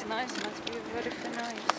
It's nice, must be very nice.